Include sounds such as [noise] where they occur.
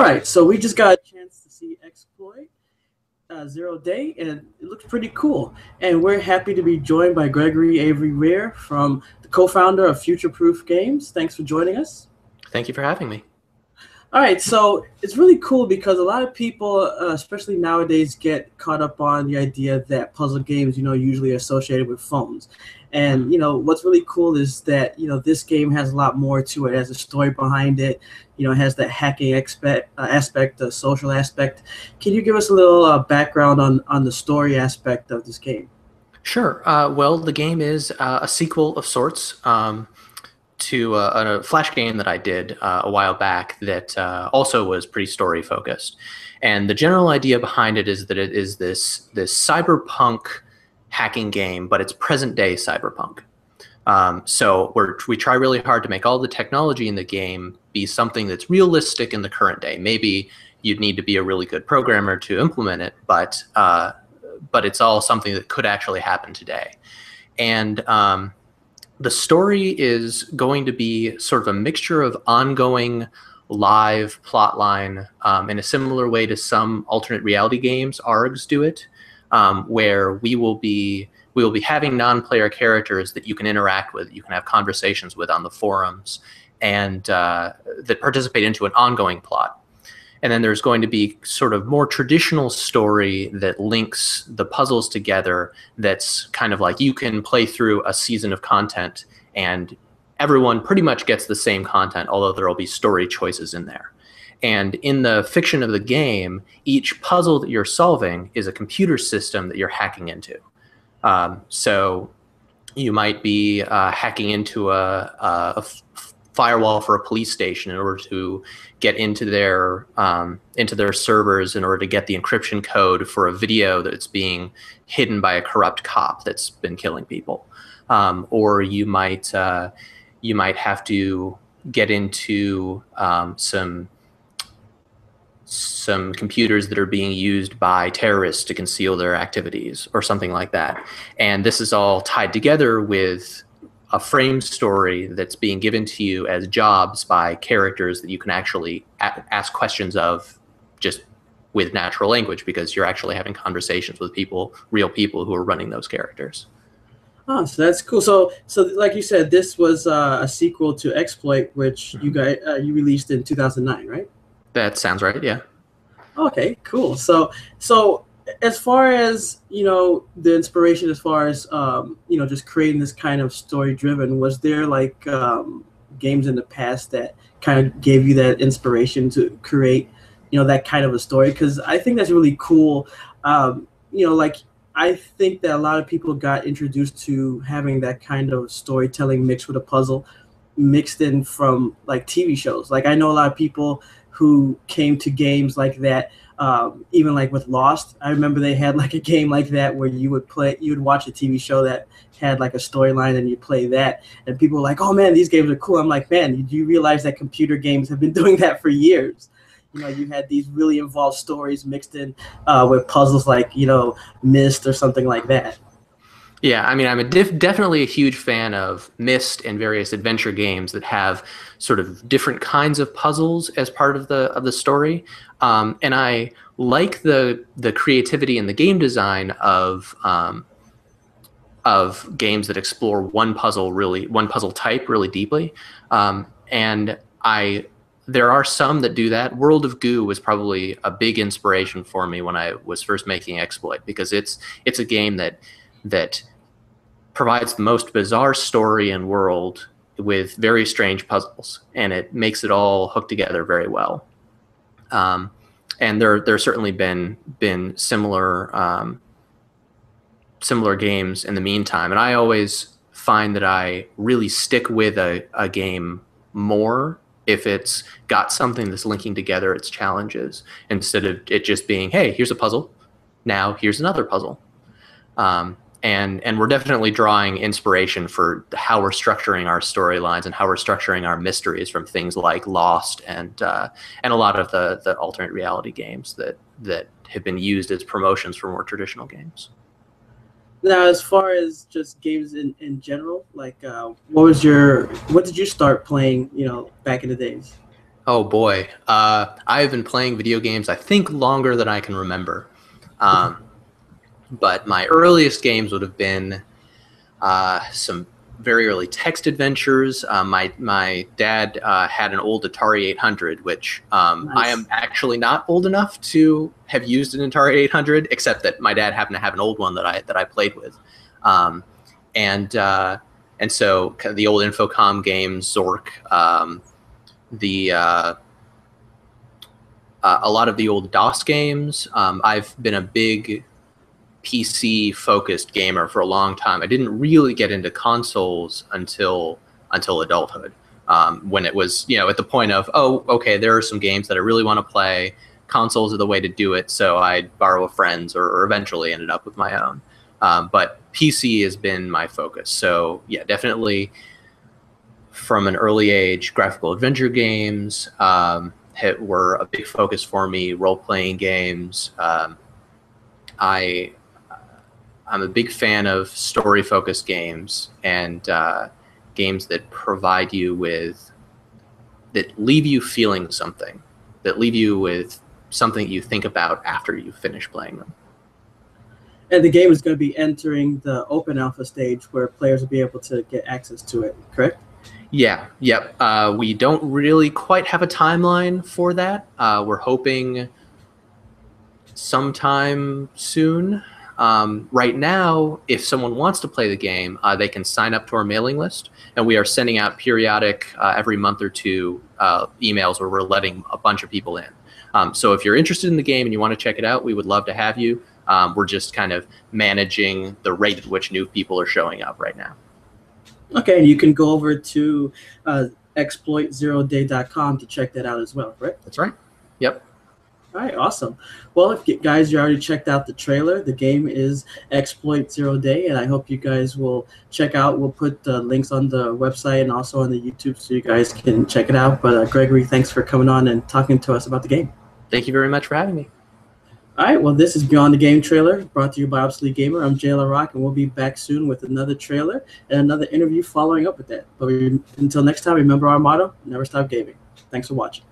right, so we just got a chance to see Exploit uh, Zero Day, and it looks pretty cool. And we're happy to be joined by Gregory Avery-Weir from the co-founder of Future Proof Games. Thanks for joining us. Thank you for having me. All right, so it's really cool because a lot of people, uh, especially nowadays, get caught up on the idea that puzzle games, you know, usually associated with phones. And you know what's really cool is that you know this game has a lot more to it. It has a story behind it. You know, it has that hacking aspect, uh, aspect, the social aspect. Can you give us a little uh, background on on the story aspect of this game? Sure. Uh, well, the game is uh, a sequel of sorts. Um, to a, a, flash game that I did uh, a while back that uh, also was pretty story focused. And the general idea behind it is that it is this this cyberpunk hacking game, but it's present day cyberpunk. Um, so we try really hard to make all the technology in the game be something that's realistic in the current day. Maybe you'd need to be a really good programmer to implement it, but uh, but it's all something that could actually happen today. And um, the story is going to be sort of a mixture of ongoing live plotline um, in a similar way to some alternate reality games args do it um, where we will be we will be having non-player characters that you can interact with you can have conversations with on the forums and uh, that participate into an ongoing plot and then there's going to be sort of more traditional story that links the puzzles together that's kind of like you can play through a season of content and everyone pretty much gets the same content although there will be story choices in there. And in the fiction of the game each puzzle that you're solving is a computer system that you're hacking into. Um, so you might be uh, hacking into a, a, a firewall for a police station in order to get into their um, into their servers in order to get the encryption code for a video that's being hidden by a corrupt cop that's been killing people, um, or you might uh, you might have to get into um, some some computers that are being used by terrorists to conceal their activities or something like that. And this is all tied together with a frame story that's being given to you as jobs by characters that you can actually a- ask questions of just with natural language because you're actually having conversations with people, real people who are running those characters. Oh, so that's cool. So, so like you said, this was uh, a sequel to Exploit, which mm-hmm. you guys uh, you released in 2009, right? That sounds right. Yeah. Okay, cool. So, so as far as you know the inspiration as far as um, you know just creating this kind of story driven was there like um, games in the past that kind of gave you that inspiration to create you know that kind of a story? Because i think that's really cool. Um, you know like i think that a lot of people got introduced to having that kind of storytelling mixed with a puzzle mixed in from like tv shows like i know a lot of people who came to games like that um, even like with Lost, I remember they had like a game like that where you would play, you would watch a TV show that had like a storyline and you play that, and people were like, "Oh man, these games are cool." I'm like, "Man, do you realize that computer games have been [laughs] doing that for years?" You know, you had these really involved stories mixed in uh, with puzzles like you know Myst or something like that. Yeah, I mean, I'm a diff- definitely a huge fan of Myst and various adventure games that have sort of different kinds of puzzles as part of the of the story. Um, and I like the the creativity and the game design of um, of games that explore one puzzle really one puzzle type really deeply. Um, and I there are some that do that. World of Goo was probably a big inspiration for me when I was first making Exploit because it's it's a game that that provides the most bizarre story and world with very strange puzzles, and it makes it all hook together very well. Um, and there there's certainly been been similar um, similar games in the meantime, and I always find that I really stick with a, a game more if it's got something that's linking together its challenges instead of it just being hey here's a puzzle. Now here's another puzzle. Um, and and we're definitely drawing inspiration for how we're structuring our storylines and how we're structuring our mysteries from things like Lost and uh, and a lot of the the alternate reality games that that have been used as promotions for more traditional games. Now, as far as just games in, in general, like uh, what was your what did you start playing? You know, back in the days. Oh boy, uh, I've been playing video games. I think longer than I can remember. Um, but my earliest games would have been uh, some very early text adventures. Uh, my my dad uh, had an old Atari 800, which um, nice. I am actually not old enough to have used an Atari 800, except that my dad happened to have an old one that I that I played with, um, and uh, and so the old Infocom games, Zork, um, the uh, uh, a lot of the old DOS games. Um, I've been a big PC focused gamer for a long time. I didn't really get into consoles until until adulthood. Um, when it was, you know, at the point of, oh, okay, there are some games that I really want to play. Consoles are the way to do it. So I'd borrow a friend's or, or eventually ended up with my own. Um, but PC has been my focus. So yeah, definitely from an early age, graphical adventure games um, were a big focus for me. Role playing games. Um, I I'm a big fan of story focused games and uh, games that provide you with that leave you feeling something, that leave you with something you think about after you finish playing them. And the game is going to be entering the open alpha stage where players will be able to get access to it, correct? Yeah, yep. Uh, we don't really quite have a timeline for that. Uh, we're hoping sometime soon. Um, right now, if someone wants to play the game, uh, they can sign up to our mailing list, and we are sending out periodic, uh, every month or two, uh, emails where we're letting a bunch of people in. Um, so if you're interested in the game and you want to check it out, we would love to have you. Um, we're just kind of managing the rate at which new people are showing up right now. Okay, and you can go over to uh, exploitzeroday.com to check that out as well, right? That's right. Yep. All right, awesome. Well, if you guys you already checked out the trailer, the game is Exploit Zero Day, and I hope you guys will check out. We'll put the links on the website and also on the YouTube so you guys can check it out. But uh, Gregory, thanks for coming on and talking to us about the game. Thank you very much for having me. All right, well, this is Beyond the Game trailer brought to you by Obsolete Gamer. I'm Jay Rock, and we'll be back soon with another trailer and another interview following up with that. But we, until next time, remember our motto never stop gaming. Thanks for watching.